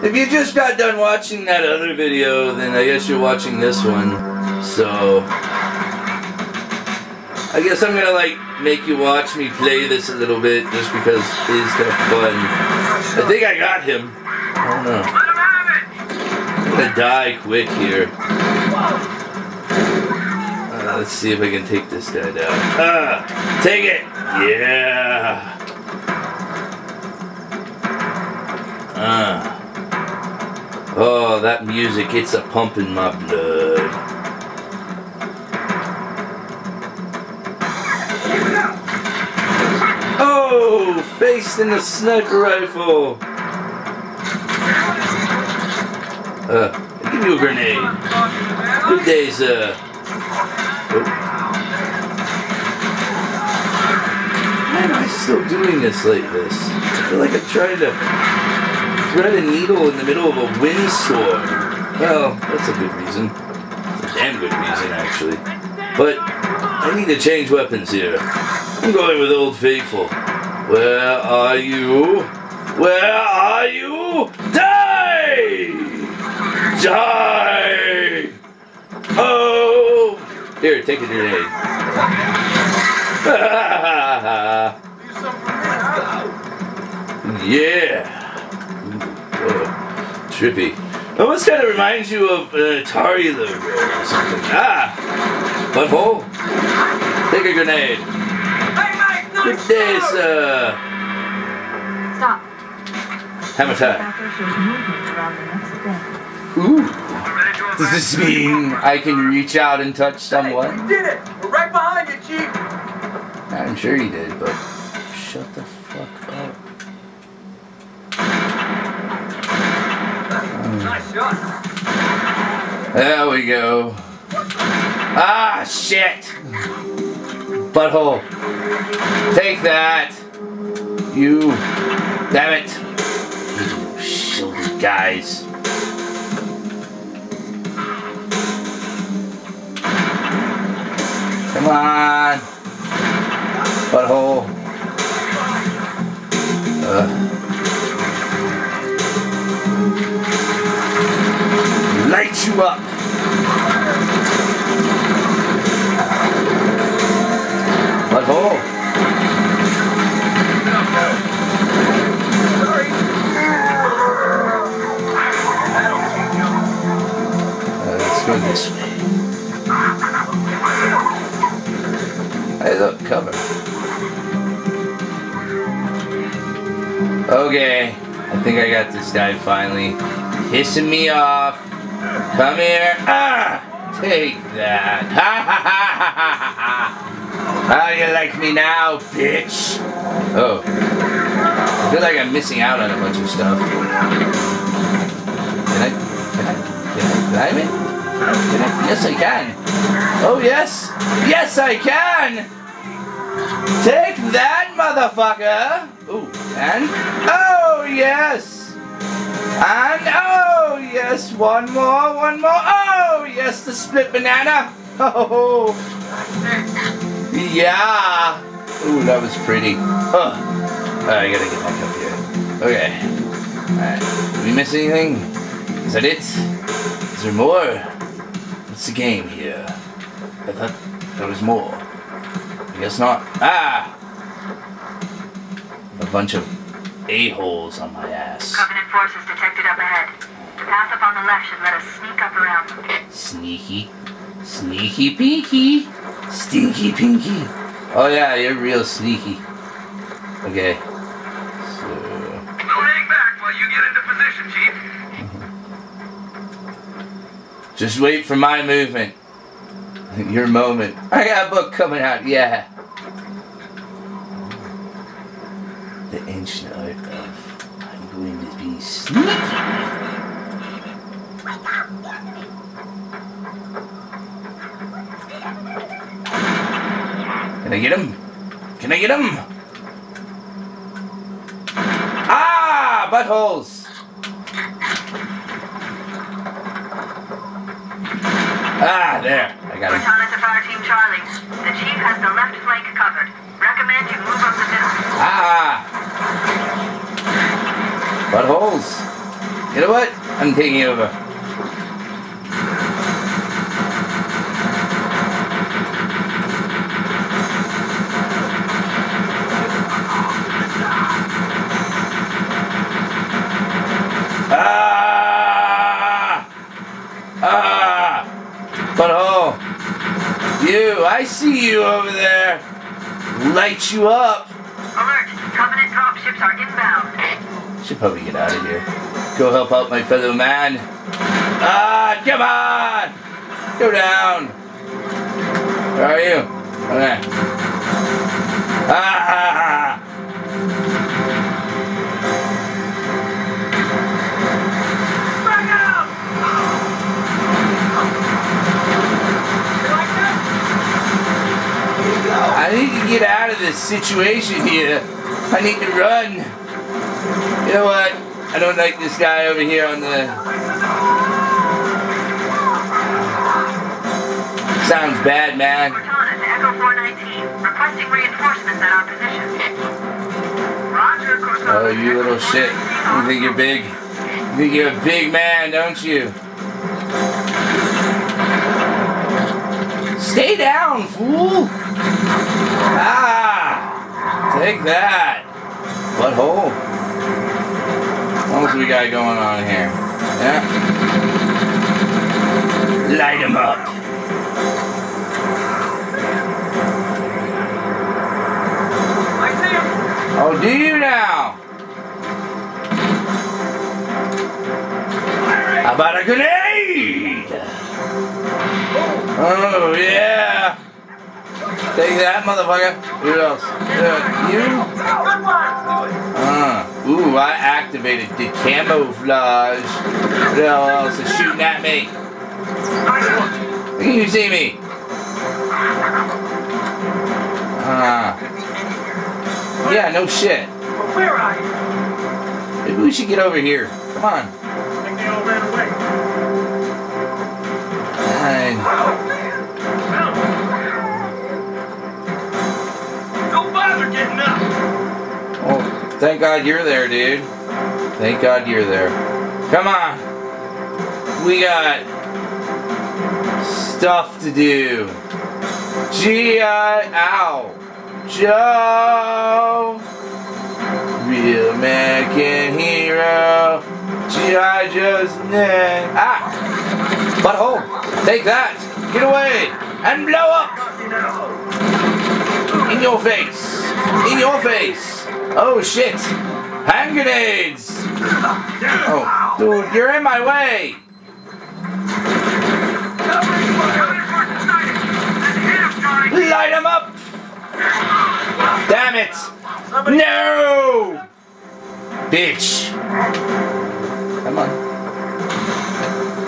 If you just got done watching that other video, then I guess you're watching this one. So, I guess I'm gonna like make you watch me play this a little bit just because it is kind of fun. I think I got him. I don't know. I'm gonna die quick here. Uh, let's see if I can take this guy down. Ah, take it! Yeah! Ah. Oh, that music, it's a pump in my blood. Oh, faced in the sniper rifle. Uh, give you a grenade. Good day, sir. Oh. Why am I still doing this like this? I feel like I'm trying to thread a needle in the middle of a windstorm. Well, that's a good reason. A damn good reason, actually. But I need to change weapons here. I'm going with Old Faithful. Where are you? Where are you? Die! Die! Oh! Here, take a grenade. yeah! Trippy. Almost kind of reminds you of uh, Atari logo or something. Ah! Butthole? Take a grenade. Good day, sir. Stop. Hammer time. Backer shows movement around the next event. Ooh. Does this mean I can reach out and touch someone? You did it! We're right behind you, Chief! I'm sure you did, but shut the fuck up. There we go. Ah, shit! Butthole. Take that. You. Damn it. You guys. Come on. Butthole. You up. Butthole. Uh, let's go this way. Hey, look, cover. Okay, I think I got this guy finally. Pissing me off. Come here. Ah! Take that. Ha ha ha ha ha ha. How you like me now, bitch? Oh. I feel like I'm missing out on a bunch of stuff. Can I? Can I? Can I? Can I? Yes, I can. Oh, yes. Yes, I can. Take that, motherfucker. Ooh, and? Oh, yes. And, oh, yes, one more, one more. Oh, yes, the split banana. Oh, yeah. Ooh, that was pretty. Oh, I gotta get back up here. Okay. Alright. Did we miss anything? Is that it? Is there more? What's the game here? I thought there was more. I guess not. Ah! A bunch of a-holes on my ass. Covenant forces detected up ahead. The path up on the left should let us sneak up around them. Sneaky. Sneaky pinky. Stinky pinky. Oh yeah, you're real sneaky. Okay. So Don't hang back while you get into position, Chief. just wait for my movement. Your moment. I got a book coming out, yeah. The ancient art of I'm going to be Can I get him? Can I get him? Ah! Buttholes! Ah, there. I got him. Team Charlie. The Chief has the left flank covered. Recommend you move up the middle. Ah! Buttholes. You know what? I'm taking over. Ah! Ah! You, I see you over there. Light you up. Alert! Covenant dropships are inbound. Should probably get out of here. Go help out my fellow man. Ah, come on! Go down. Where are you? Okay. Ah! Back out! Like? I need to get out of this situation here. I need to run. You know what? I don't like this guy over here on the. Sounds bad, man. Cortana to Echo 419. Requesting reinforcements at our position. Roger, Cortana. Oh, you little shit. You think you're big? You think you're a big man, don't you? Stay down, fool! Ah! Take that! Butthole. What we got going on here? Yeah. Light him up. I see him. Oh, do you now? How about a grenade? Oh, yeah. Take that, motherfucker. Who else? Uh, you? Activated the camouflage. What else is shooting at me? Can you see me? Uh, yeah, no shit. Where are you? Maybe we should get over here. Come on. I think they all ran away. Don't bother getting up. Oh, thank God you're there, dude. Thank God you're there. Come on. We got stuff to do. G.I. Ow. Joe. Real American hero. G.I. Joe's name. Ah. Butthole. Take that. Get away. And blow up. In your face! In your face! Oh shit! Hand grenades! Oh, dude, you're in my way! Light him up! Damn it! No! Bitch! Come on.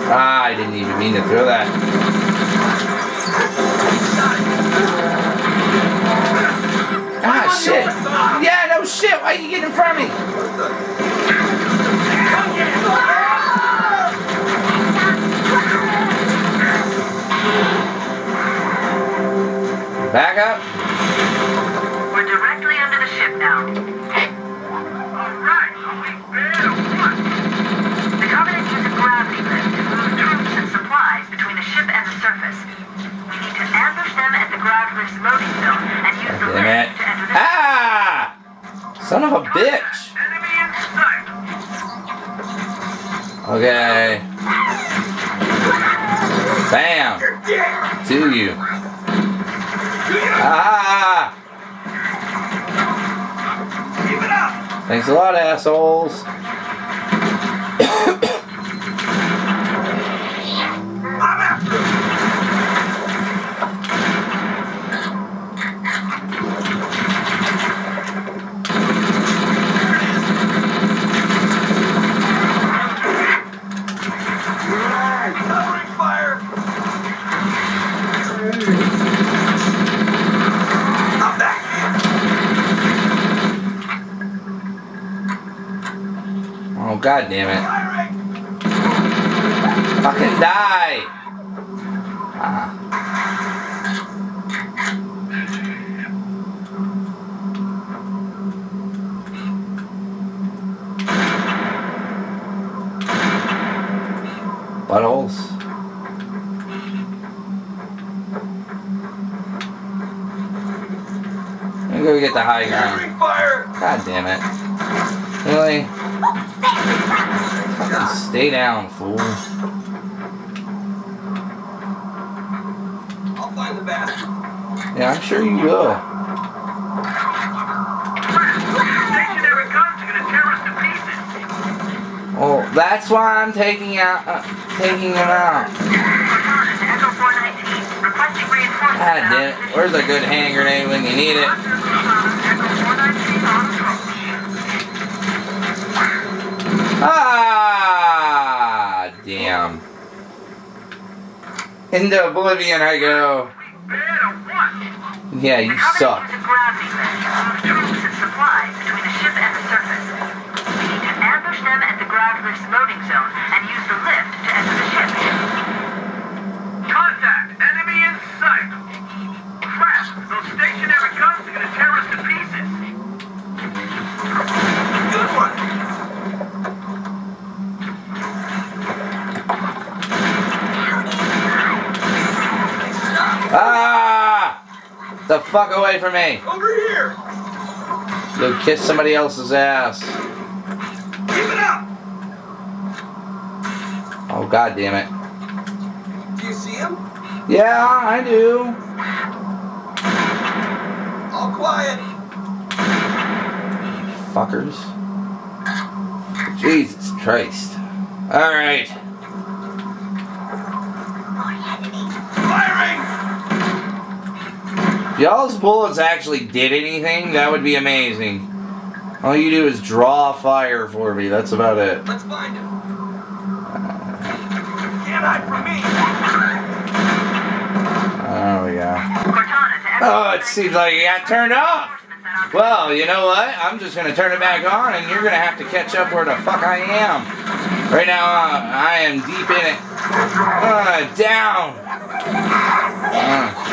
Ah, I didn't even mean to throw that. Ah, shit! Yeah, shit! Why you getting in front of me? Assholes. Damn it. Fucking die! Ah. Buttholes. I'm gonna go get the high ground. God damn it. Really? Stay down, fool. I'll find the bathroom. Yeah, I'm sure you will. Stationary guns are gonna tear us to pieces. Well, that's why I'm taking out, uh, taking him out. Cortana to Echo 419. Requesting reinforcements. God damn it. Where's a good hand grenade when you need it? Ah, damn. Into oblivion I go. Bad or what? Yeah, you suck. use a gravity lift to move troops and supplies between the ship and the surface. We need to ambush them at the ground lift's loading zone and use the lift to enter the ship. Contact! Enemy in sight! Crap! Those stationary guns are gonna tear us to pieces! Good one! Ah! The fuck away from me. Over here! Go kiss somebody else's ass. Keep it up! Oh, god damn it. Do you see him? Yeah, I do. All quiet! Fuckers. Jesus Christ. Alright. Firing! If y'all's bullets actually did anything, that would be amazing. All you do is draw fire for me. That's about it. Let's find him. Can't hide from me! Oh, yeah. Cortana to Echo Oh, it seems like it got turned off. Well, you know what? I'm just gonna turn it back on, and you're gonna have to catch up where the fuck I am. Right now, uh, I am deep in it. Uh, down. Uh.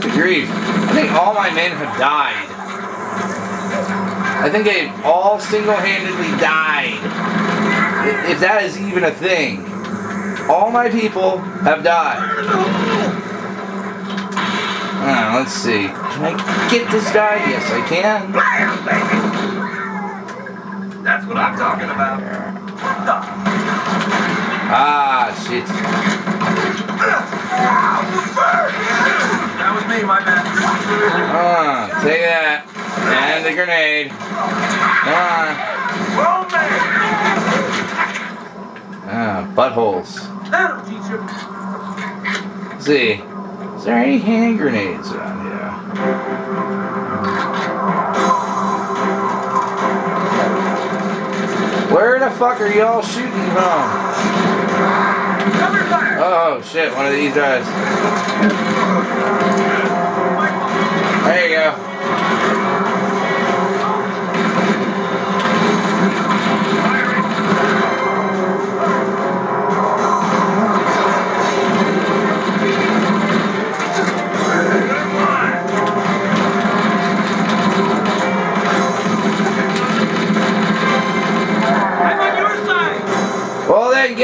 Good grief. I think all my men have died. I think they've all single-handedly died. If that is even a thing. All my people have died. Uh, let's see. Can I get this guy? Yes, I can. Baby! That's what I'm talking about. Ah, shit. Me, my bad. Uh, take that. And the grenade. Come on. Roll Ah, buttholes. That'll teach him. Let's see. Is there any hand grenades around here? Where the fuck are y'all shooting from? Oh shit, one of these guys. There you go.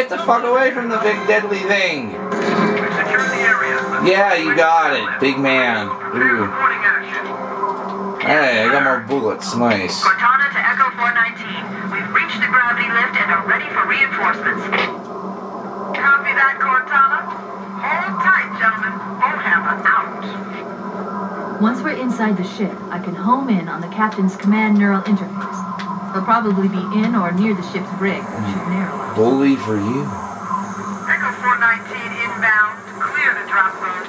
Get the fuck away from the big deadly thing. Secure the area. Yeah, you got it, big man. Ooh. Hey, I got more bullets. Nice. Cortana to Echo 419. We've reached the gravity lift and are ready for reinforcements. Copy that, Cortana. Hold tight, gentlemen. Foehammer out. Once we're inside the ship, I can home in on the captain's command neural interface. They'll probably be in or near the ship's rig, which should narrow. Bully for you. Echo 419 inbound. Clear the drop zone.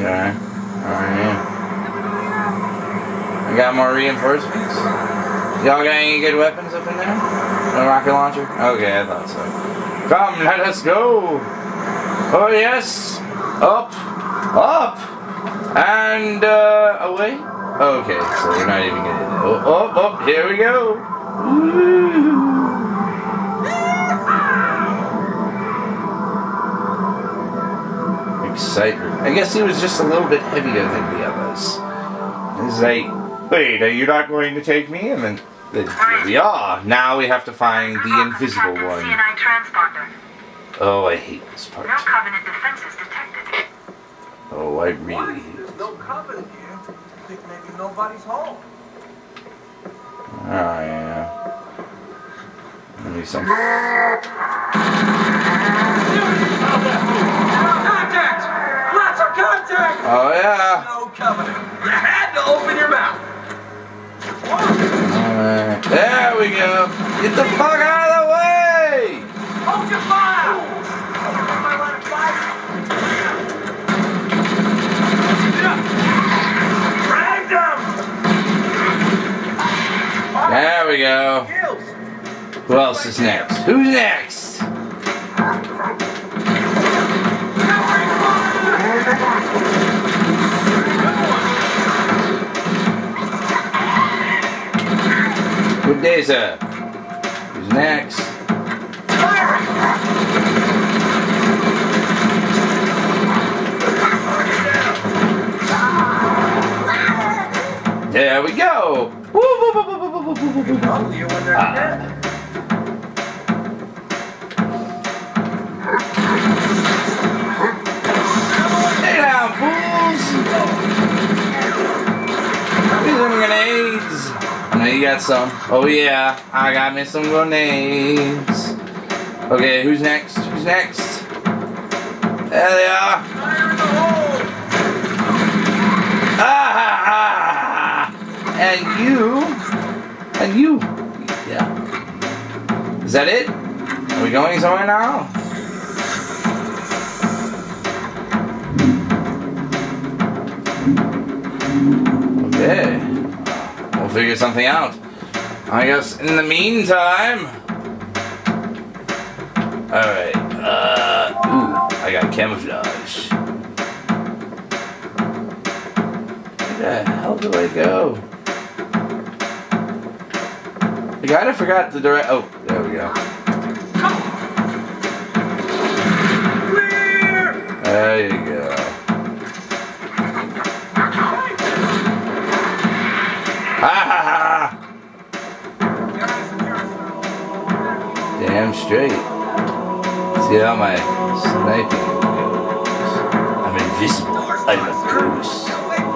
Okay. Alright. I got more reinforcements. Y'all got any good weapons up in there? No rocket launcher? Okay, I thought so. Come, let us go! Oh yes! Up! Up! And, uh, away? Okay, so we're not even gonna... Oh, oh, oh, here we go! Woo. Excitement. I guess he was just a little bit heavier than the others. He's like, wait, are you not going to take me? And then, then We're. We are. Now we have to find the invisible one. CNI transponder. Oh, I hate this part. No Covenant defenses detected. Oh, I really hate There's no covenant here. I think maybe nobody's home. Ah, oh, yeah. Maybe some. Contact! Lots of contact! Oh, yeah. No covenant. You had to open your mouth. Alright. There we go. Get the fuck Who else is next? Who's next? Good day, sir. Who's next? There we go. Woo, woo, woo, woo, woo, woo, woo, woo, woo. Down, fools! These are grenades. I know you got some. Oh yeah, I got me some grenades. Okay, who's next? Who's next? There they are. Ah. And you. And you. Yeah. Is that it? Are we going somewhere now? Okay. We'll figure something out. I guess in the meantime. Alright. Uh. Ooh, I got camouflage. Where the hell do I go? I kinda forgot the direct. Oh, there we go. Clear! There you go. Straight. See how my sniping goes. I'm invisible. I'm a ghost. No way.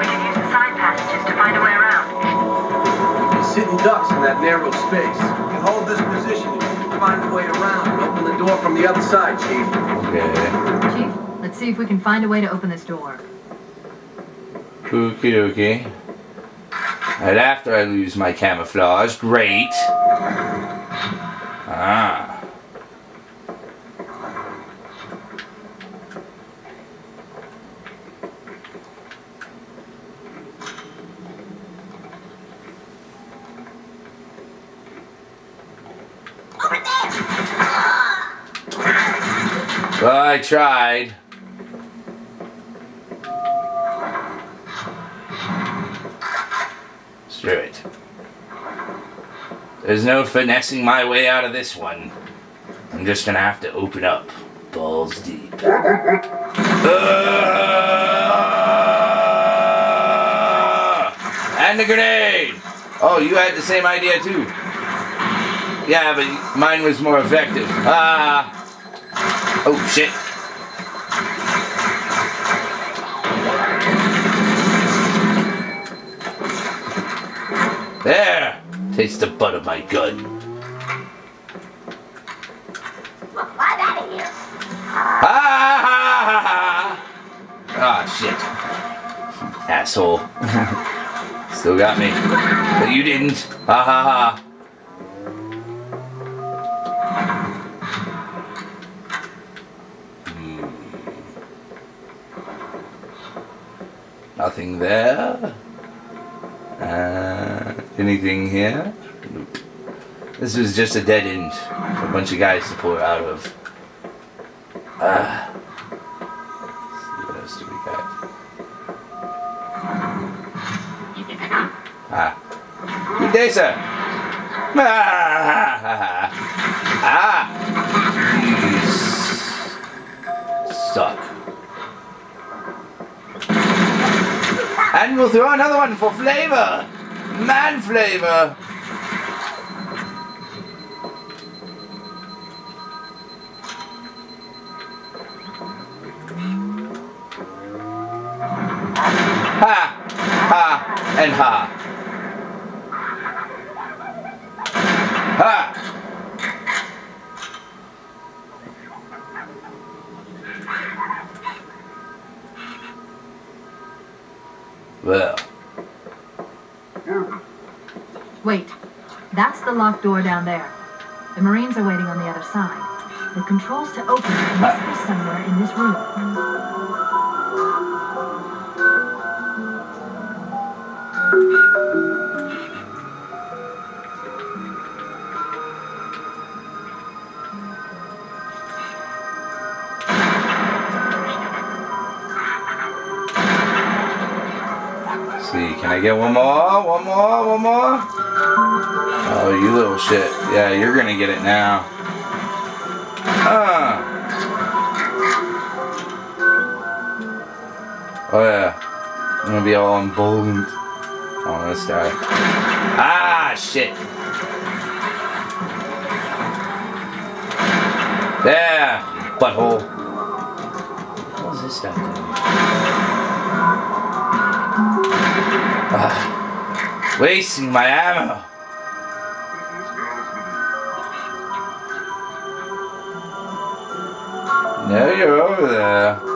We can use the side passages to find a way around. He's sitting ducks in that narrow space. You can hold this position and you can find a way around and open the door from the other side, Chief. Okay. Chief, let's see if we can find a way to open this door. Okie dokie. Right after I lose my camouflage. Great. Ah. Well, I tried. Screw it. There's no finessing my way out of this one. I'm just gonna have to open up balls deep. Ah! And the grenade! Oh, you had the same idea too. Yeah, but mine was more effective. Ah! Oh shit! Taste the butt of my gun. Ah, ha, ha, ha. ah shit. Asshole. Still got me. But you didn't. Ha ha ha. Hmm. Nothing there. Uh, anything here? This was just a dead end for a bunch of guys to pour out of. Ah. See what else do we got? Ah. Good day, sir. Ah. Ah. Suck. And we'll throw another one for flavor. Man flavor. Ha, ha, and ha. Locked door down there. The Marines are waiting on the other side. The controls to open it must be somewhere in this room. Can I get one more? One more? One more? Oh, you little shit. Yeah, you're gonna get it now. Ah. Oh yeah. I'm gonna be all emboldened. Oh, this guy. Ah, shit. Yeah, butthole. Ah, wasting my ammo. No, you're over there.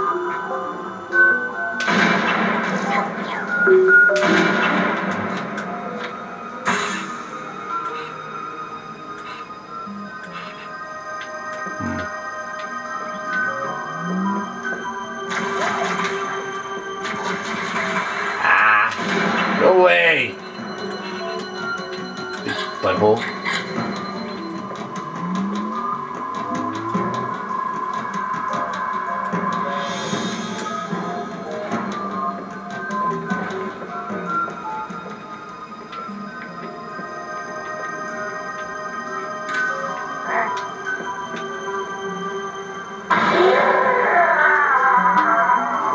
Away. Big butthole.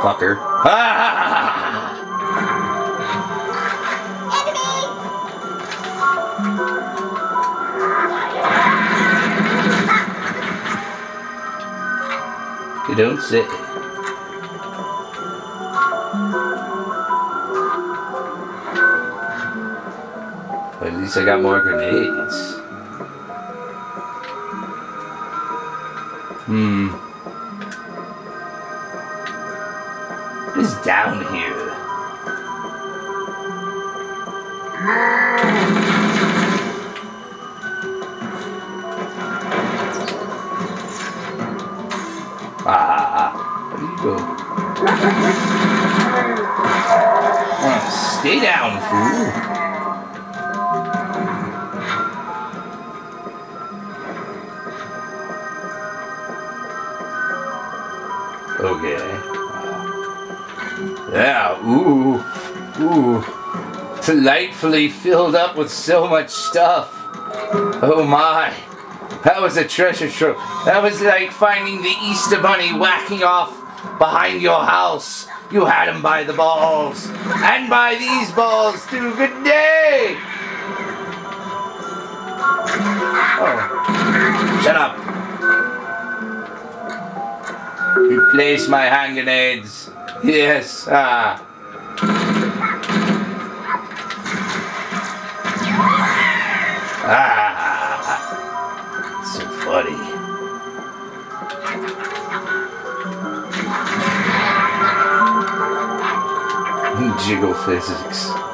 Fucker. Ah! You don't say. But at least I got more grenades. Hmm. What is down here? Stay down, fool. Okay. Yeah, ooh, ooh. Delightfully filled up with so much stuff. Oh my. That was a treasure trove. That was like finding the Easter Bunny whacking off behind your house. You had him by the balls. And by these balls too. Good day! Oh. Shut up. Replace my hand grenades. Yes. Ah. Ah. Physics.